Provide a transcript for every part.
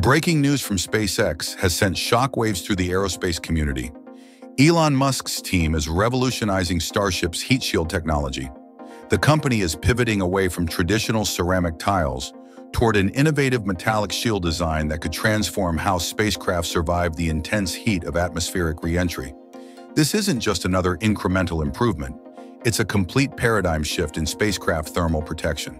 Breaking news from SpaceX has sent shockwaves through the aerospace community. Elon Musk's team is revolutionizing Starship's heat shield technology. The company is pivoting away from traditional ceramic tiles toward an innovative metallic shield design that could transform how spacecraft survive the intense heat of atmospheric reentry. This isn't just another incremental improvement. It's a complete paradigm shift in spacecraft thermal protection.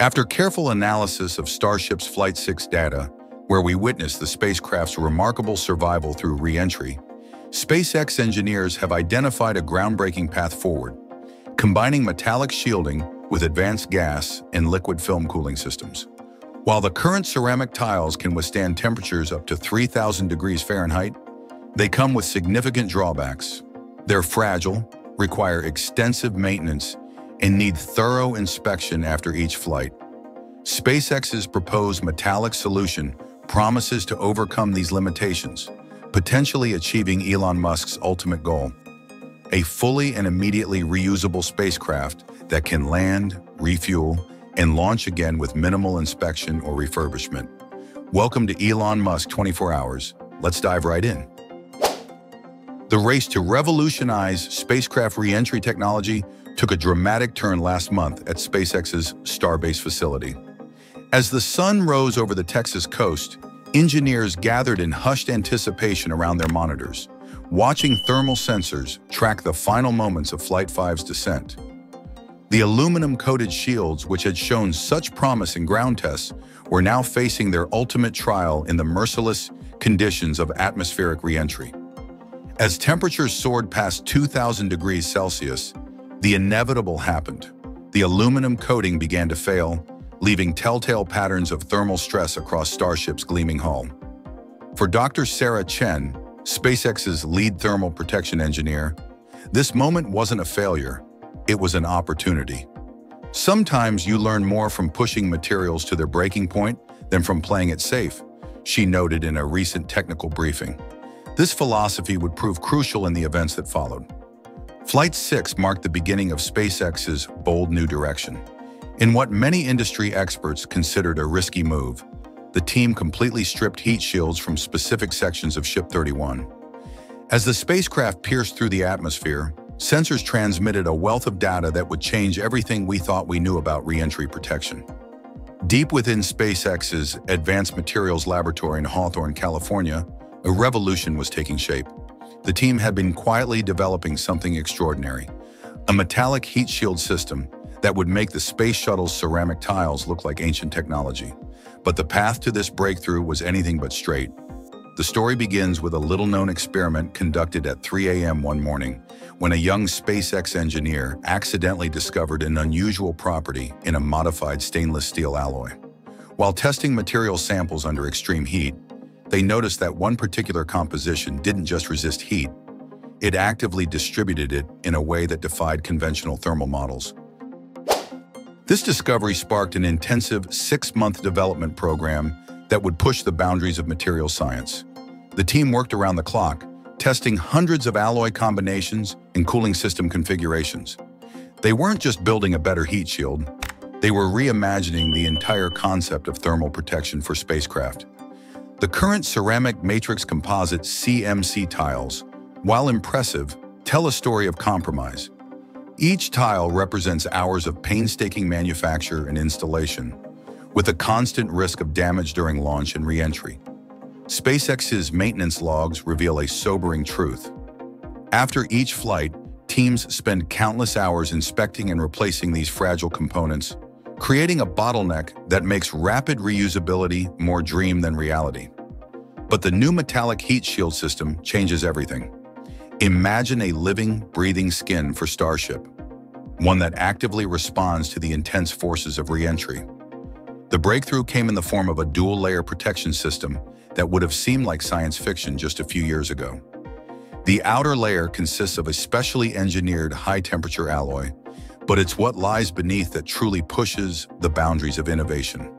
After careful analysis of Starship's Flight 6 data, where we witnessed the spacecraft's remarkable survival through re-entry, SpaceX engineers have identified a groundbreaking path forward, combining metallic shielding with advanced gas and liquid film cooling systems. While the current ceramic tiles can withstand temperatures up to 3,000 degrees Fahrenheit, they come with significant drawbacks. They're fragile, require extensive maintenance, and need thorough inspection after each flight. SpaceX's proposed metallic solution promises to overcome these limitations, potentially achieving Elon Musk's ultimate goal, a fully and immediately reusable spacecraft that can land, refuel, and launch again with minimal inspection or refurbishment. Welcome to Elon Musk 24 Hours. Let's dive right in. The race to revolutionize spacecraft reentry technology took a dramatic turn last month at SpaceX's Starbase facility. As the sun rose over the Texas coast, engineers gathered in hushed anticipation around their monitors, watching thermal sensors track the final moments of Flight 5's descent. The aluminum-coated shields, which had shown such promise in ground tests, were now facing their ultimate trial in the merciless conditions of atmospheric reentry. As temperatures soared past 2,000 degrees Celsius, the inevitable happened. The aluminum coating began to fail, leaving telltale patterns of thermal stress across Starship's gleaming hull. For Dr. Sarah Chen, SpaceX's lead thermal protection engineer, this moment wasn't a failure, it was an opportunity. Sometimes you learn more from pushing materials to their breaking point than from playing it safe, she noted in a recent technical briefing. This philosophy would prove crucial in the events that followed. Flight 6 marked the beginning of SpaceX's bold new direction. In what many industry experts considered a risky move, the team completely stripped heat shields from specific sections of Ship 31. As the spacecraft pierced through the atmosphere, sensors transmitted a wealth of data that would change everything we thought we knew about reentry protection. Deep within SpaceX's Advanced Materials Laboratory in Hawthorne, California, a revolution was taking shape. The team had been quietly developing something extraordinary, a metallic heat shield system that would make the space shuttle's ceramic tiles look like ancient technology. But the path to this breakthrough was anything but straight. The story begins with a little-known experiment conducted at 3 a.m. one morning when a young SpaceX engineer accidentally discovered an unusual property in a modified stainless steel alloy. While testing material samples under extreme heat, they noticed that one particular composition didn't just resist heat, it actively distributed it in a way that defied conventional thermal models. This discovery sparked an intensive six-month development program that would push the boundaries of material science. The team worked around the clock, testing hundreds of alloy combinations and cooling system configurations. They weren't just building a better heat shield, they were reimagining the entire concept of thermal protection for spacecraft. The current ceramic matrix composite CMC tiles, while impressive, tell a story of compromise. Each tile represents hours of painstaking manufacture and installation, with a constant risk of damage during launch and re-entry. SpaceX's maintenance logs reveal a sobering truth. After each flight, teams spend countless hours inspecting and replacing these fragile components, creating a bottleneck that makes rapid reusability more dream than reality. But the new metallic heat shield system changes everything. Imagine a living, breathing skin for Starship, one that actively responds to the intense forces of reentry. The breakthrough came in the form of a dual-layer protection system that would have seemed like science fiction just a few years ago. The outer layer consists of a specially engineered high-temperature alloy, but it's what lies beneath that truly pushes the boundaries of innovation.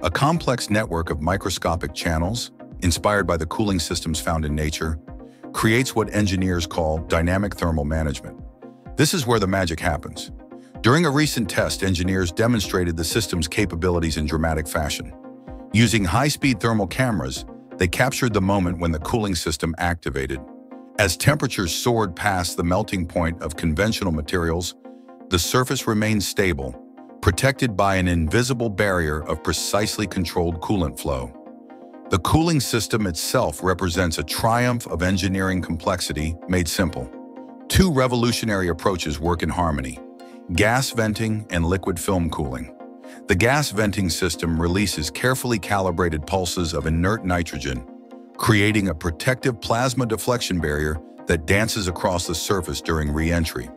A complex network of microscopic channels, inspired by the cooling systems found in nature, creates what engineers call dynamic thermal management. This is where the magic happens. During a recent test, engineers demonstrated the system's capabilities in dramatic fashion. Using high-speed thermal cameras, they captured the moment when the cooling system activated. As temperatures soared past the melting point of conventional materials, the surface remained stable, protected by an invisible barrier of precisely controlled coolant flow. The cooling system itself represents a triumph of engineering complexity made simple. Two revolutionary approaches work in harmony, gas venting and liquid film cooling. The gas venting system releases carefully calibrated pulses of inert nitrogen, creating a protective plasma deflection barrier that dances across the surface during re-entry.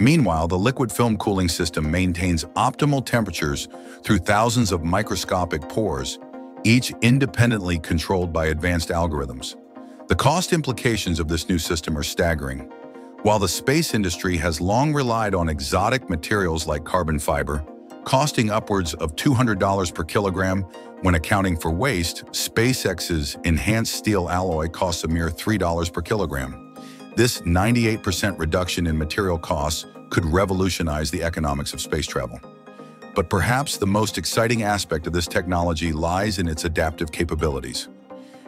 Meanwhile, the liquid film cooling system maintains optimal temperatures through thousands of microscopic pores, each independently controlled by advanced algorithms. The cost implications of this new system are staggering. While the space industry has long relied on exotic materials like carbon fiber, costing upwards of $200 per kilogram when accounting for waste, SpaceX's enhanced steel alloy costs a mere $3 per kilogram. This 98% reduction in material costs could revolutionize the economics of space travel. But perhaps the most exciting aspect of this technology lies in its adaptive capabilities.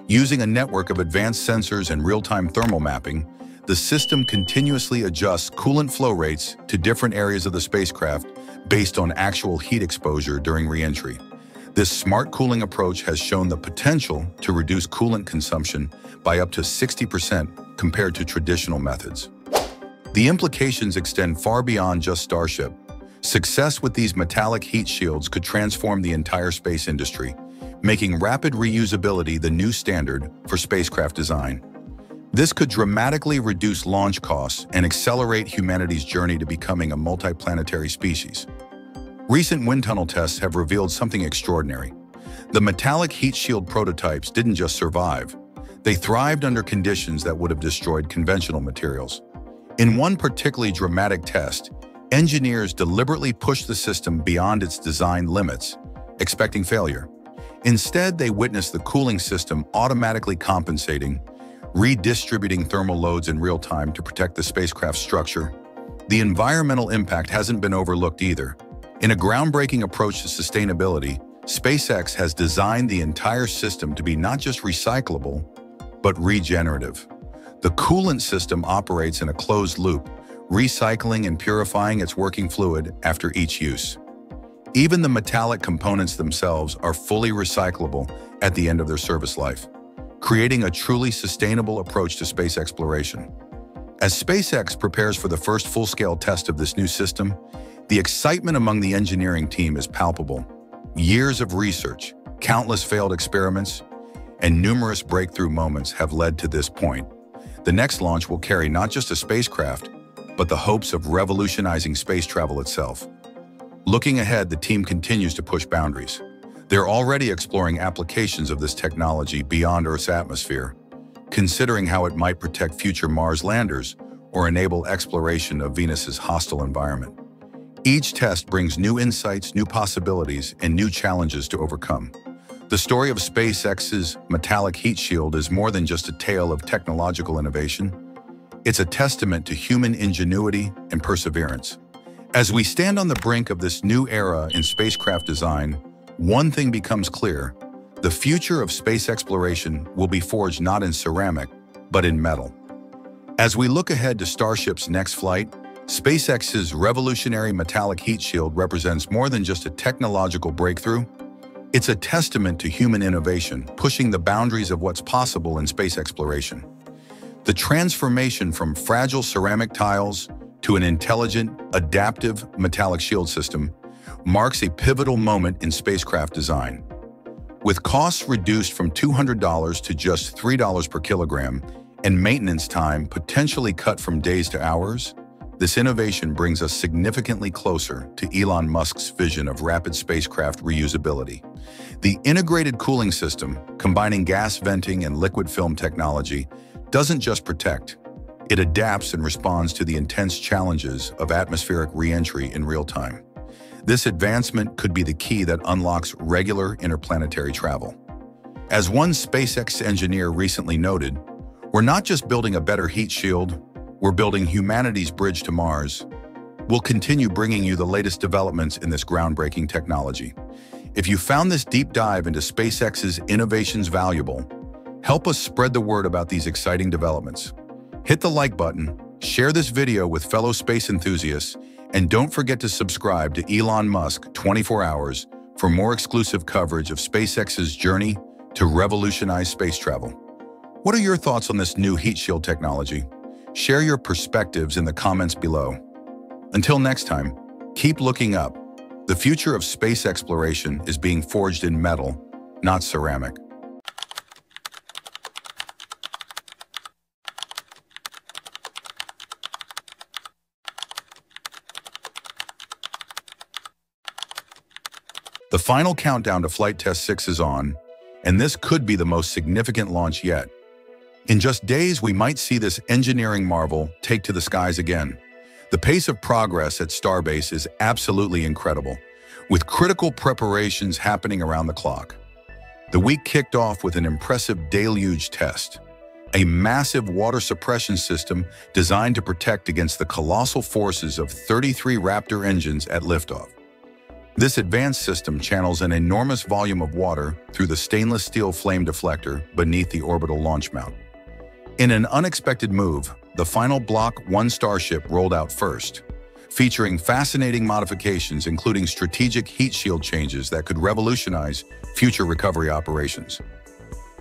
Using a network of advanced sensors and real-time thermal mapping, the system continuously adjusts coolant flow rates to different areas of the spacecraft based on actual heat exposure during reentry. This smart cooling approach has shown the potential to reduce coolant consumption by up to 60% compared to traditional methods. The implications extend far beyond just Starship. Success with these metallic heat shields could transform the entire space industry, making rapid reusability the new standard for spacecraft design. This could dramatically reduce launch costs and accelerate humanity's journey to becoming a multiplanetary species. Recent wind tunnel tests have revealed something extraordinary. The metallic heat shield prototypes didn't just survive. They thrived under conditions that would have destroyed conventional materials. In one particularly dramatic test, engineers deliberately pushed the system beyond its design limits, expecting failure. Instead, they witnessed the cooling system automatically compensating redistributing thermal loads in real time to protect the spacecraft's structure. The environmental impact hasn't been overlooked either. In a groundbreaking approach to sustainability, SpaceX has designed the entire system to be not just recyclable, but regenerative. The coolant system operates in a closed loop, recycling and purifying its working fluid after each use. Even the metallic components themselves are fully recyclable at the end of their service life creating a truly sustainable approach to space exploration. As SpaceX prepares for the first full-scale test of this new system, the excitement among the engineering team is palpable. Years of research, countless failed experiments, and numerous breakthrough moments have led to this point. The next launch will carry not just a spacecraft, but the hopes of revolutionizing space travel itself. Looking ahead, the team continues to push boundaries. They're already exploring applications of this technology beyond Earth's atmosphere, considering how it might protect future Mars landers or enable exploration of Venus's hostile environment. Each test brings new insights, new possibilities, and new challenges to overcome. The story of SpaceX's metallic heat shield is more than just a tale of technological innovation. It's a testament to human ingenuity and perseverance. As we stand on the brink of this new era in spacecraft design, one thing becomes clear. The future of space exploration will be forged not in ceramic, but in metal. As we look ahead to Starship's next flight, SpaceX's revolutionary metallic heat shield represents more than just a technological breakthrough. It's a testament to human innovation, pushing the boundaries of what's possible in space exploration. The transformation from fragile ceramic tiles to an intelligent, adaptive metallic shield system marks a pivotal moment in spacecraft design. With costs reduced from $200 to just $3 per kilogram and maintenance time potentially cut from days to hours, this innovation brings us significantly closer to Elon Musk's vision of rapid spacecraft reusability. The integrated cooling system, combining gas venting and liquid film technology, doesn't just protect, it adapts and responds to the intense challenges of atmospheric reentry in real time. This advancement could be the key that unlocks regular interplanetary travel. As one SpaceX engineer recently noted, we're not just building a better heat shield, we're building humanity's bridge to Mars. We'll continue bringing you the latest developments in this groundbreaking technology. If you found this deep dive into SpaceX's innovations valuable, help us spread the word about these exciting developments. Hit the like button, share this video with fellow space enthusiasts, and don't forget to subscribe to Elon Musk 24 Hours for more exclusive coverage of SpaceX's journey to revolutionize space travel. What are your thoughts on this new heat shield technology? Share your perspectives in the comments below. Until next time, keep looking up the future of space exploration is being forged in metal, not ceramic. The final countdown to Flight Test 6 is on, and this could be the most significant launch yet. In just days, we might see this engineering marvel take to the skies again. The pace of progress at Starbase is absolutely incredible, with critical preparations happening around the clock. The week kicked off with an impressive deluge test, a massive water suppression system designed to protect against the colossal forces of 33 Raptor engines at liftoff. This advanced system channels an enormous volume of water through the stainless steel flame deflector beneath the orbital launch mount. In an unexpected move, the final Block 1 Starship rolled out first, featuring fascinating modifications including strategic heat shield changes that could revolutionize future recovery operations.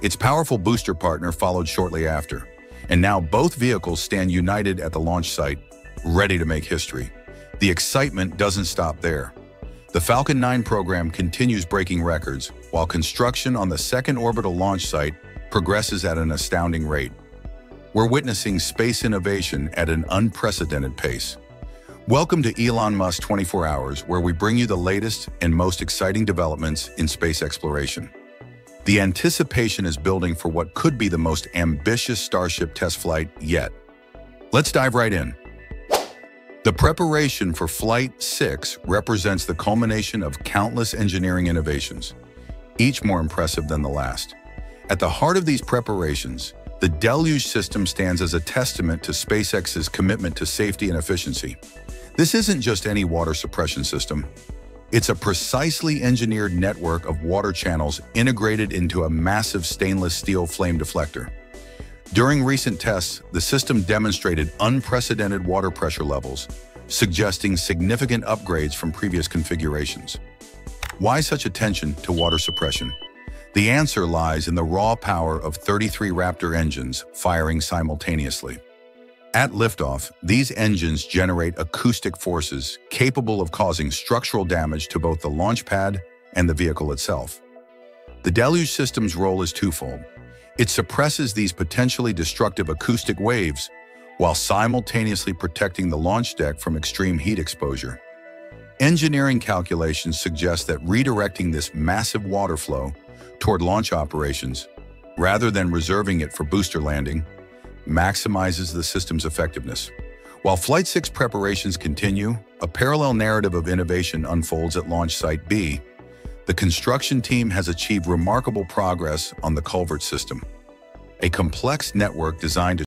Its powerful booster partner followed shortly after, and now both vehicles stand united at the launch site, ready to make history. The excitement doesn't stop there. The Falcon 9 program continues breaking records, while construction on the second orbital launch site progresses at an astounding rate. We're witnessing space innovation at an unprecedented pace. Welcome to Elon Musk 24 Hours, where we bring you the latest and most exciting developments in space exploration. The anticipation is building for what could be the most ambitious Starship test flight yet. Let's dive right in. The preparation for Flight 6 represents the culmination of countless engineering innovations, each more impressive than the last. At the heart of these preparations the Deluge system stands as a testament to SpaceX's commitment to safety and efficiency. This isn't just any water suppression system. It's a precisely engineered network of water channels integrated into a massive stainless steel flame deflector. During recent tests, the system demonstrated unprecedented water pressure levels, suggesting significant upgrades from previous configurations. Why such attention to water suppression? The answer lies in the raw power of 33 Raptor engines firing simultaneously. At liftoff, these engines generate acoustic forces capable of causing structural damage to both the launch pad and the vehicle itself. The deluge system's role is twofold. It suppresses these potentially destructive acoustic waves while simultaneously protecting the launch deck from extreme heat exposure. Engineering calculations suggest that redirecting this massive water flow toward launch operations, rather than reserving it for booster landing, maximizes the system's effectiveness. While Flight 6 preparations continue, a parallel narrative of innovation unfolds at Launch Site B. The construction team has achieved remarkable progress on the culvert system, a complex network designed to